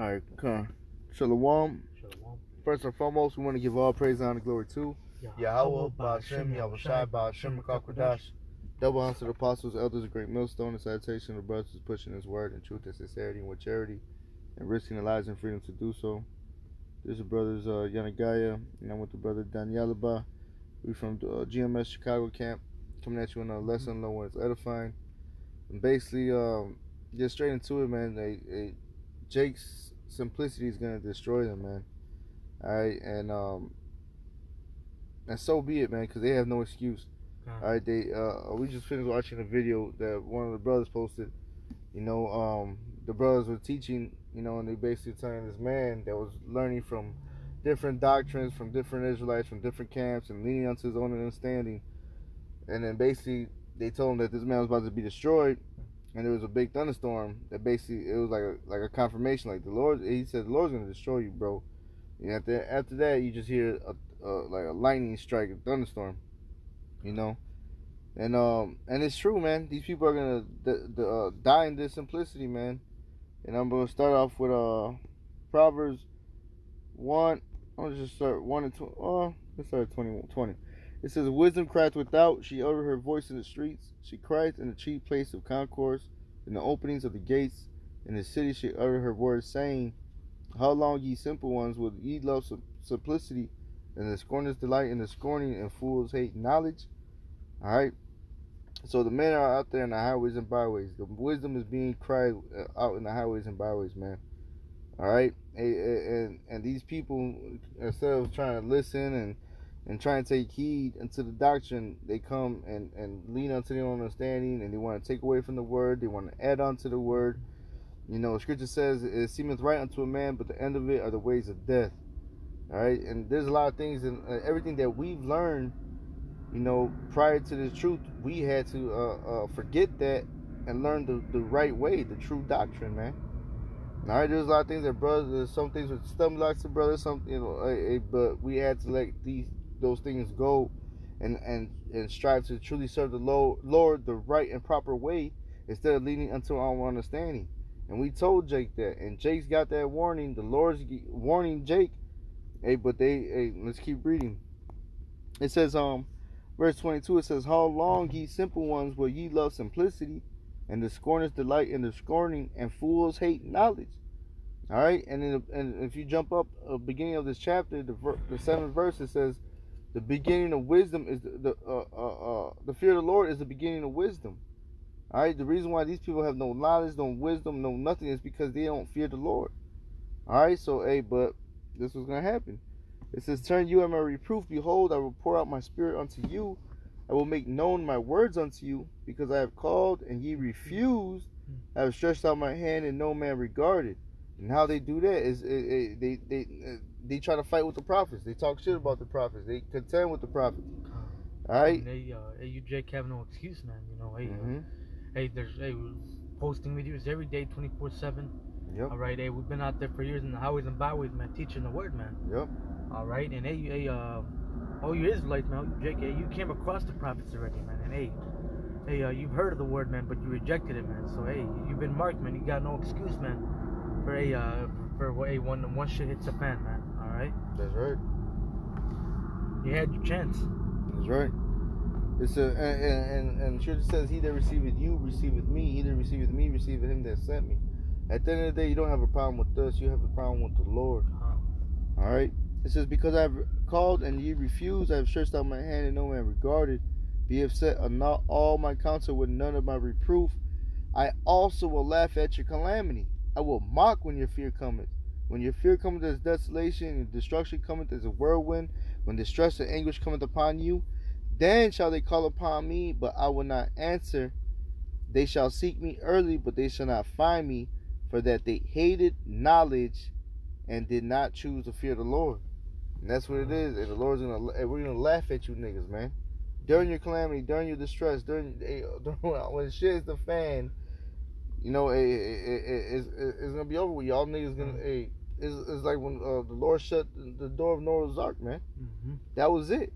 All right, come. Shalom. Shalom. First and foremost, we want to give all praise, honor, and glory to Yahweh, Ba'ashem, Yahawashi, Ba'ashem, Makakwadash. Double honor to the apostles, elders, a great millstone, and salutation to the brothers pushing his word in truth and sincerity and with charity and risking their lives and freedom to do so. This is brothers uh, Yanagaya, and I'm with the brother Danielaba. We from uh, GMS Chicago camp, coming at you on a lesson learned when it's edifying. And basically, um, get straight into it, man. A, a Jake's simplicity is gonna destroy them, man. All right, and um, and so be it, man, because they have no excuse. God. All right, they uh, we just finished watching a video that one of the brothers posted. You know, um, the brothers were teaching, you know, and they basically telling this man that was learning from different doctrines from different Israelites from different camps and leaning onto his own understanding. And then basically they told him that this man was about to be destroyed, and there was a big thunderstorm. That basically it was like a like a confirmation, like the Lord. He said the Lord's gonna destroy you, bro. And after after that, you just hear a, a like a lightning strike, a thunderstorm. You know, and um and it's true, man. These people are gonna uh, die in this simplicity, man. And I'm gonna start off with uh Proverbs one. I'm gonna just start one and two. Oh, let's start at 20, 20. It says, "Wisdom cried without; she uttered her voice in the streets. She cried in the chief place of concourse, in the openings of the gates. In the city she uttered her words, saying, How long, ye simple ones, will ye love simplicity, and the scorners delight in the scorning, and fools hate knowledge?" All right. So the men are out there in the highways and byways. The wisdom is being cried uh, out in the highways and byways, man. All right, and and, and these people, instead of trying to listen and and try and take heed unto the doctrine, they come and and lean unto their own understanding, and they want to take away from the word. They want to add on to the word. You know, Scripture says, "It seemeth right unto a man, but the end of it are the ways of death." All right, and there's a lot of things and uh, everything that we've learned you know, prior to this truth, we had to uh, uh, forget that and learn the, the right way, the true doctrine, man. All right, there's a lot of things that brothers, some things with stumbling blocks to brothers, some you know, but we had to let these those things go, and and and strive to truly serve the Lord, Lord the right and proper way instead of leaning unto our understanding. And we told Jake that, and Jake's got that warning. The Lord's warning Jake. Hey, but they, hey, let's keep reading. It says, um, Verse 22 it says, How long, ye simple ones, will ye love simplicity, and the scorners delight in the scorning, and fools hate knowledge? All right, and and if you jump up uh, beginning of this chapter, the ver- the seventh verse it says, the beginning of wisdom is the the, uh, uh, uh, the fear of the Lord is the beginning of wisdom. All right, the reason why these people have no knowledge, no wisdom, no nothing is because they don't fear the Lord. All right, so hey, but this was gonna happen. It says, Turn you at my reproof. Behold, I will pour out my spirit unto you. I will make known my words unto you, because I have called and ye refused. I have stretched out my hand and no man regarded. And how they do that is it, it, they they they try to fight with the prophets. They talk shit about the prophets. They contend with the prophets. All right. And they, uh, hey, you Jake have no excuse, man. You know, hey, Mhm. uh, hey, there's hey, posting videos every day, 24 seven. Yep. All right, hey, we've been out there for years in the highways and byways, man, teaching the word, man. Yep. All right, and hey, hey, uh, oh, you Israelites, man, Jake, hey, you came across the prophets already, man, and hey, hey, uh, you've heard of the word, man, but you rejected it, man. So hey, you've been marked, man. You got no excuse, man, for a uh, for, hey, when one shit hits the fan, man. All right, That's right. you had your chance. That's right. It's a and and, and, and scripture says, "He that receiveth you receiveth me. He that receiveth me receiveth him that sent me." At the end of the day, you don't have a problem with us. You have a problem with the Lord. Uh, All right. It says, "Because I have called and ye refused, I have stretched out my hand and no man regarded. Be upset of not all my counsel with none of my reproof. I also will laugh at your calamity. I will mock when your fear cometh. When your fear cometh as desolation and destruction cometh as a whirlwind, when distress and anguish cometh upon you, then shall they call upon me, but I will not answer. They shall seek me early, but they shall not find me, for that they hated knowledge and did not choose to fear the Lord. And that's what it is. And the Lord's gonna, and we're gonna laugh at you niggas, man. During your calamity, during your distress, during, during when shit is the fan, you know, it, it, it, it's, it's gonna be over with y'all niggas. Gonna, hey, it's, it's like when uh, the Lord shut the door of Noah's Ark, man. hmm That was it.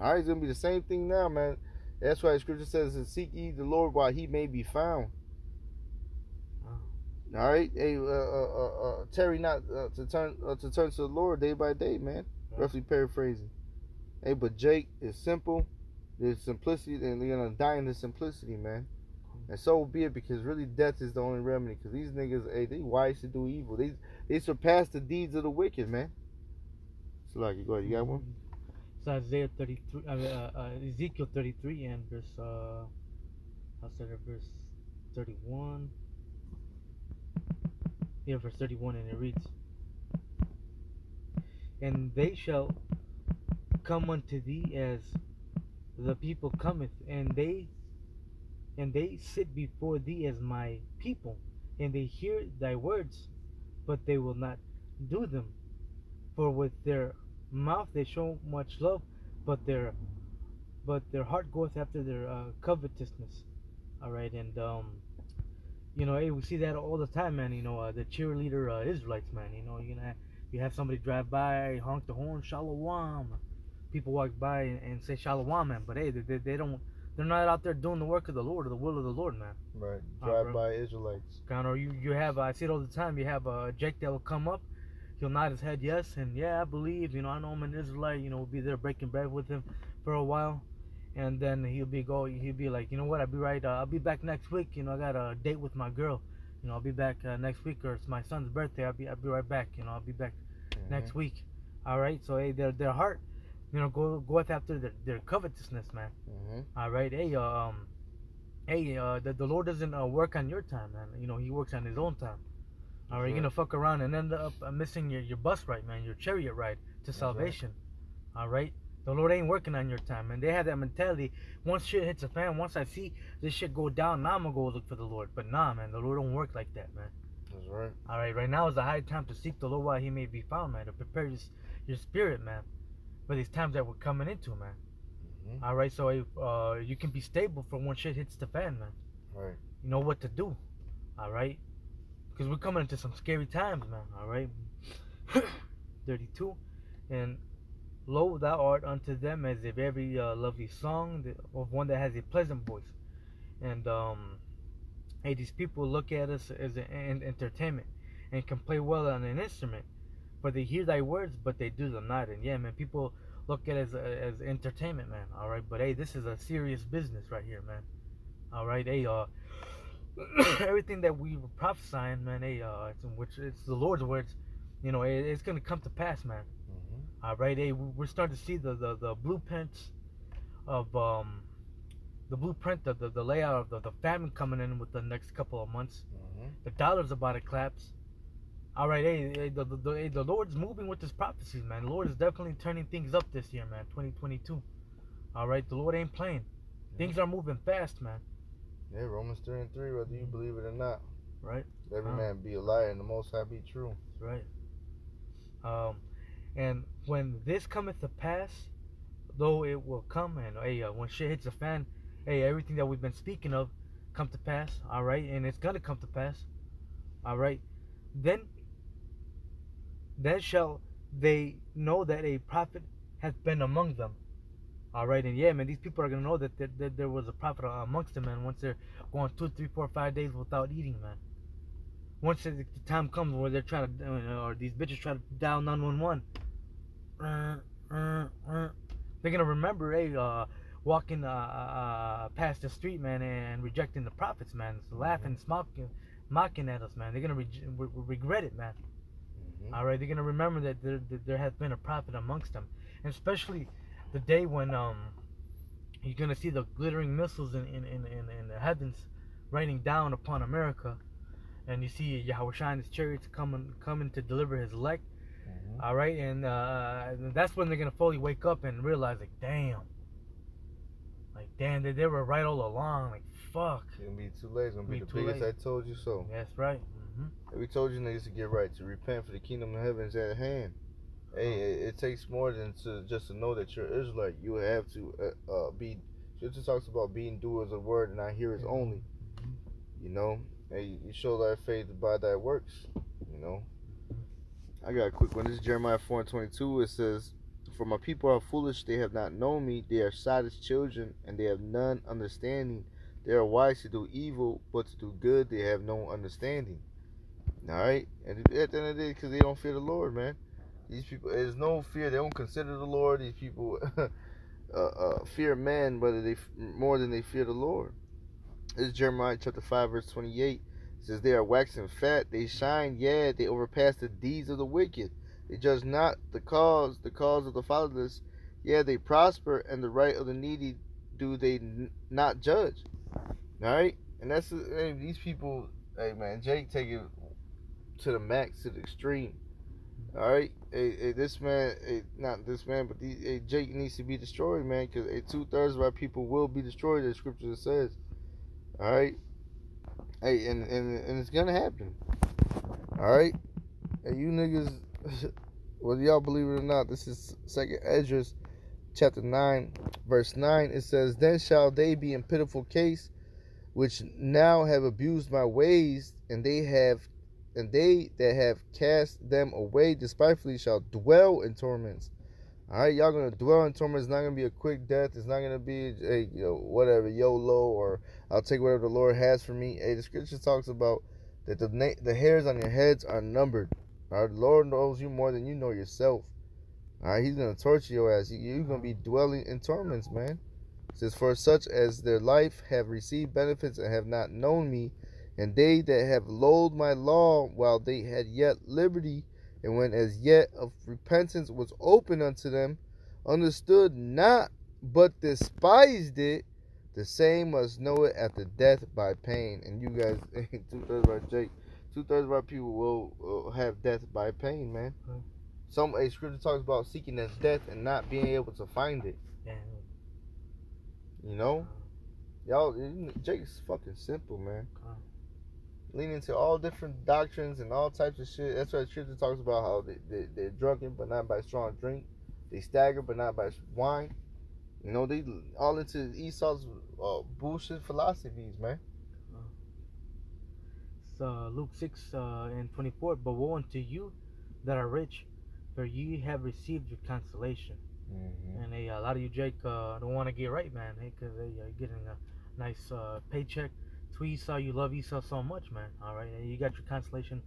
All right, it's gonna be the same thing now, man. That's why the scripture says, "Seek ye the Lord while He may be found." All right, hey, uh, uh, uh, uh, Terry, not uh, to turn uh, to turn to the Lord day by day, man. Roughly paraphrasing. Hey, but Jake is simple. There's simplicity, and you're gonna die in the simplicity, man. And so be it, because really death is the only remedy. Because these niggas, hey, they wise to do evil. They they surpass the deeds of the wicked, man. So like, go ahead, you got one? It's Isaiah 33, uh, uh, uh, Ezekiel 33 and verse, uh, I'll at verse 31. Yeah, verse 31, and it reads, And they shall come unto thee as the people cometh, and they and they sit before thee as my people, and they hear thy words, but they will not do them. For with their mouth they show much love, but their but their heart goeth after their uh, covetousness. All right, and um, you know, hey, we see that all the time, man. You know, uh, the cheerleader uh, Israelites, man. You know, you have, you have somebody drive by, honk the horn, shalom. People walk by and, and say shalom, man. But hey, they, they, they don't. They're not out there doing the work of the Lord or the will of the Lord, man. Right. Uh, Drive bro. by Israelites. Kind of, you you have. I see it all the time. You have a Jake that will come up. He'll nod his head yes, and yeah, I believe. You know, I know I'm an Israelite. You know, we'll be there breaking bread with him for a while, and then he'll be go. He'll be like, you know what? I'll be right. Uh, I'll be back next week. You know, I got a date with my girl. You know, I'll be back uh, next week, or it's my son's birthday. I'll be I'll be right back. You know, I'll be back next week. All right. So hey, their their heart, you know, go go after their, their covetousness, man. Mm-hmm. All right. Hey, um, hey, uh, the, the Lord doesn't uh, work on your time, man. You know, He works on His own time. All right. That's You're gonna fuck around and end up uh, missing your, your bus ride, man. Your chariot ride to That's right. salvation. All right. The Lord ain't working on your time, and they have that mentality. Once shit hits the fan, once I see this shit go down, now I'm gonna go look for the Lord. But nah, man, the Lord don't work like that, man. That's right. All right, right now is the high time to seek the Lord while He may be found, man. To prepare your, your spirit, man, for these times that we're coming into, man. Mm-hmm. All right, so if, uh, you can be stable for when shit hits the fan, man. Right. You know what to do. All right, because we're coming into some scary times, man. All right. 32, and lo, thou art unto them as a very uh, lovely song that, of one that has a pleasant voice, and um, hey, these people look at us as an entertainment and can play well on an instrument, for they hear thy words, but they do them not. And yeah, man, people look at it as as entertainment, man. All right, but hey, this is a serious business right here, man. All right, hey, uh, everything that we were prophesying, man, hey, uh, it's, which it's the Lord's words, you know, it, it's gonna come to pass, man. Mm-hmm. All right, hey, we- we're starting to see the the, the blueprints of um the blueprint of the, the layout of the, the famine coming in with the next couple of months. Mm-hmm. The dollar's about to collapse. All right, hey, hey the, the, the, hey, the Lord's moving with his prophecies, man. The Lord is definitely turning things up this year, man. 2022. All right, the Lord ain't playing. Things are moving fast, man. Yeah, Romans 3 and 3, whether you believe it or not. Right? Every Uh. man be a liar and the most high be true. That's right. Um, and when this cometh to pass, though it will come, and hey, uh, when shit hits the fan, hey, everything that we've been speaking of come to pass, all right, and it's gonna come to pass, all right. Then, then shall they know that a prophet hath been among them, all right, and yeah, man, these people are gonna know that, that, that there was a prophet amongst them, man. Once they're going two, three, four, five days without eating, man once the time comes where they're trying to, uh, or these bitches try to dial 911, uh, uh, uh, they're gonna remember, hey, uh, walking uh, uh, past the street, man, and rejecting the prophets, man, so laughing, mocking, mocking at us, man. They're gonna re- re- regret it, man. Mm-hmm. All right, they're gonna remember that there, that there has been a prophet amongst them, and especially the day when um you're gonna see the glittering missiles in in, in, in, in the heavens raining down upon America, and you see Yahawashi's chariots coming coming to deliver His elect. Mm-hmm. All right, and uh, that's when they're gonna fully wake up and realize, like, damn, like, damn, they, they were right all along. Like, fuck. It's gonna be too late. It's gonna be Be the too biggest late. I told you so. That's right. Hmm We told you niggas to get right, to repent for the kingdom of heaven is at hand. Hey, it, it takes more than to just to know that you're Israelite. You have to uh, uh, be. Scripture talks about being doers of the word and not hearers only. You know, hey, you show thy faith by thy works. You know. I got a quick one. This is Jeremiah four and twenty two. It says, "For my people are foolish; they have not known me. They are as children, and they have none understanding. They are wise to do evil, but to do good they have no understanding." All right, and at the end of the day, because they don't fear the Lord, man. These people, there's no fear. They don't consider the Lord. These people uh, uh, fear man, but they more than they fear the Lord. This is Jeremiah chapter five, verse twenty-eight. It says they are waxing fat, they shine, yeah, they overpass the deeds of the wicked. They judge not the cause, the cause of the fatherless. Yeah, they prosper, and the right of the needy do they n- not judge. All right, and that's these people. Hey man, Jake take it to the max, to the extreme. All right, hey, hey this man, hey, not this man, but the, hey, Jake needs to be destroyed, man, because hey, two thirds of our people will be destroyed. The scripture says. All right, hey, and and and it's gonna happen. All right, hey, you niggas, whether y'all believe it or not, this is Second Esdras, chapter nine, verse nine. It says, "Then shall they be in pitiful case." which now have abused my ways, and they have and they that have cast them away despitefully shall dwell in torments. All right, y'all gonna dwell in torments. It's not gonna be a quick death. It's not gonna be a you know whatever YOLO or I'll take whatever the Lord has for me. Hey, the scripture talks about that the na- the hairs on your heads are numbered. The Lord knows you more than you know yourself. All right, He's gonna torture your ass. You're gonna be dwelling in torments, man. It says, For such as their life have received benefits and have not known me, and they that have loathed my law while they had yet liberty, and when as yet of repentance was open unto them, understood not, but despised it, the same must know it after death by pain. And you guys, two thirds of our Jake, two thirds of our people will, will have death by pain, man. Some a scripture talks about seeking that death and not being able to find it. You know, y'all, Jake's fucking simple, man. Lean into all different doctrines and all types of shit. That's why Scripture talks about how they, they, they're drunken, but not by strong drink. They stagger, but not by wine. You know, they all into Esau's uh, bullshit philosophies, man. Uh, Luke 6 uh, and 24. But woe unto you that are rich, for ye have received your consolation. Mm-hmm. And hey, a lot of you, Jake, uh, don't want to get right, man. Because hey, you're getting a nice uh, paycheck. To Esau, you love Esau so much, man. All right, and you got your consolation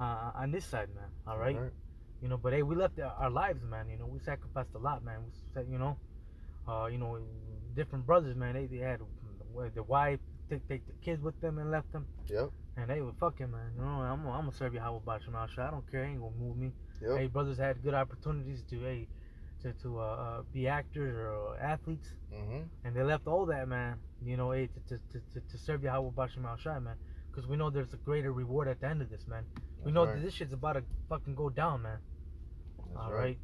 uh, on this side, man. All right? you know. But hey, we left our- lives, man. You know, we sacrificed a lot, man. We said, you know, uh, you know, different brothers, man. They, they had uh, the wife take take the kids with them and left them. Yep. And they were fucking, man. You know, I'm, I'm gonna serve you how about your mouth shut. I don't care. Ain't gonna move me. Yep. Hey, brothers had good opportunities to hey to to uh, uh, be actors or athletes, Mm-hmm. and they left all that, man. You know, hey, to to, to, to, serve you how about your mouth shut, man. Because we know there's a greater reward at the end of this, man. we know that this shit's about to fucking go down, man. That's All right.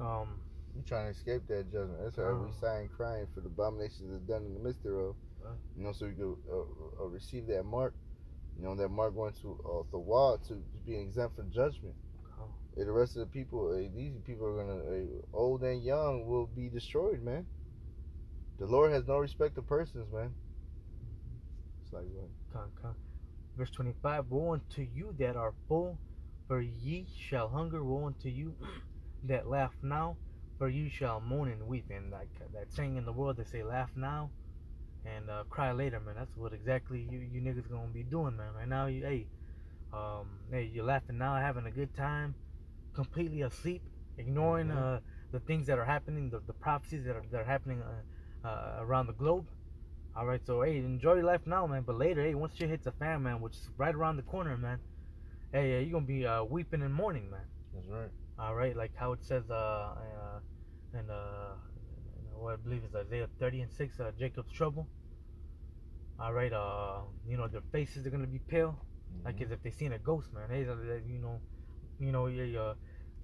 Um. You trying to escape that judgment. That's why we Oh. sign crying for the abominations that's done in the midst thereof. Right. You know, so we could uh, uh, receive that mark. You know, that mark going to uh, the wall to, to be exempt from judgment. The rest of the people, hey, these people are gonna, hey, old and young, will be destroyed, man. The Lord has no respect of persons, man. It's like what? Con, con. Verse 25 Woe unto you that are full, for ye shall hunger. Woe unto you that laugh now, for you shall moan and weep. And like that saying in the world, they say, laugh now and uh, cry later, man. That's what exactly you, you niggas gonna be doing, man. Right now, you, hey, um, hey, you're laughing now, having a good time, completely asleep, ignoring uh, the things that are happening, the, the prophecies that are, that are happening uh, uh, around the globe. All right, so hey, enjoy your life now, man. But later, hey, once shit hits the fan, man, which is right around the corner, man. Hey, uh, you're gonna be uh, weeping and mourning, man. That's right. All right, like how it says uh, uh in uh, what I believe is Isaiah 30 and 6, uh, Jacob's trouble. All right, uh, you know their faces are gonna be pale, like Mhm. as if they seen a ghost, man. Hey, uh, you know, you know, yeah, uh,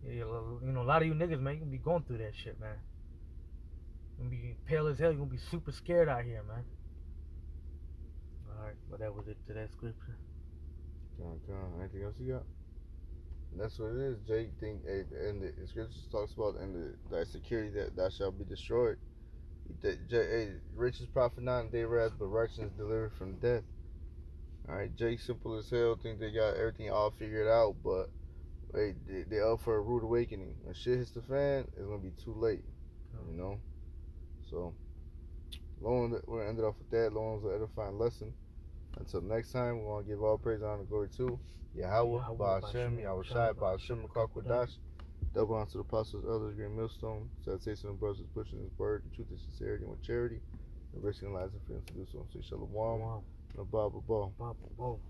yeah, you know, a lot of you niggas, man, you gonna be going through that shit, man. You gonna be pale as hell. You gonna be super scared out here, man. All right, but that was it to that scripture. Come on, Anything else you got? That's what it is. Jake think, and the scripture talks about and the that security that thou shalt be destroyed. That hey, riches profit not in day wrath, but righteousness delivered from death. All right, Jake simple as hell. Think they got everything all figured out, but hey, they, they up for a rude awakening. When shit hits the fan, it's gonna be too late. You know. So, long we're gonna end it off with that. Long as an edifying lesson. Until next time, we want to give all praise, honor, and glory to Yahweh, Ba'ashem, Yahawashi, Ba'ashem, Makakwadash. Double honor to the apostles, elders, great millstone. Salutation the brothers pushing his word, in truth and sincerity, and with charity. And risking lives and freedom to do so. Say shalom, Wow. above, above. Wow. Wow.